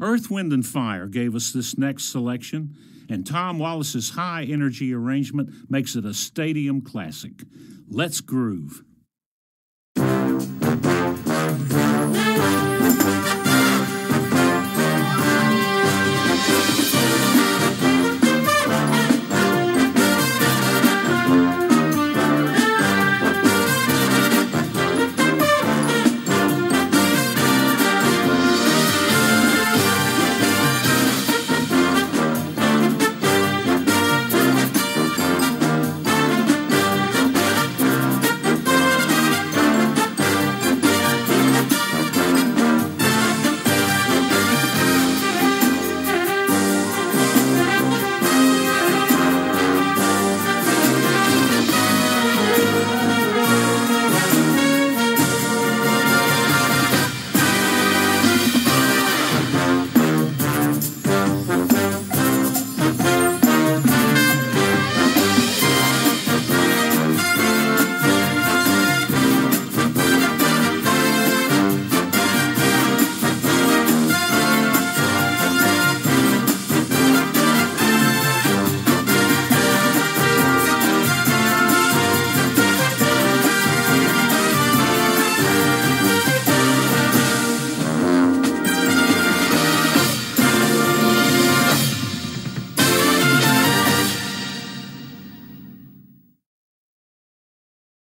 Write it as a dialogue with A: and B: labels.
A: Earth, Wind, and Fire gave us this next selection, and Tom Wallace's high energy arrangement makes it a stadium classic. Let's groove.